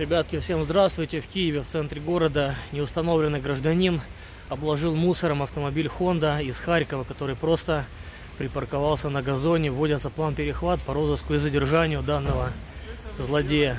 Ребятки, всем здравствуйте. В Киеве, в центре города, неустановленный гражданин обложил мусором автомобиль Honda из Харькова, который просто припарковался на газоне. Вводится план перехват по розыску и задержанию данного злодея.